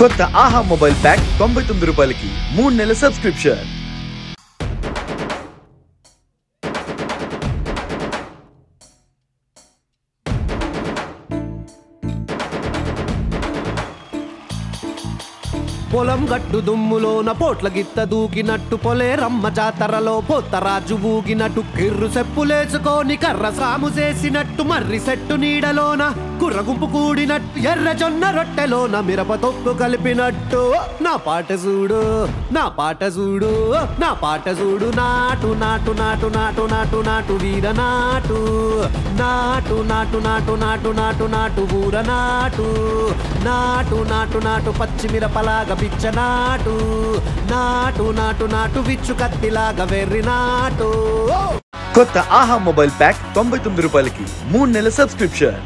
కొత్త ఆహా mobile pack తొంభై తొమ్మిది రూపాయలకి మూడు నెలల సబ్స్క్రిప్షన్. పొలం గట్టు దుమ్ములోన పోట్ల గిత్త దూకినట్టు పొలే రమ్మ జాతరలో పోతరాజు ఊగినట్టు కిర్రు సెప్పులేసుకొని కర్ర సాము చేసినట్టు మర్రి సెట్టు నీడలోన. కుర్ర గుంపు కూడినట్టు ఎర్ర జొన్న నా మిరప తొక్కు కలిపినట్టు నా పాట చూడు నా పాట చూడు నా పాట చూడు నాటు నాటు నాటు నాటు నాటు నాటు వీర నాటు నాటు నాటు నాటు నాటు నాటు నాటు ఊర నాటు నాటు నాటు నాటు పచ్చిమిరపలాగా పిచ్చ నాటు నాటు నాటు నాటు విచ్చు కత్తిలాగా వెర్రి నాటు కొత్త ఆహా మొబైల్ ప్యాక్ తొంభై తొమ్మిది రూపాయలకి మూడు నెలల సబ్స్క్రిప్షన్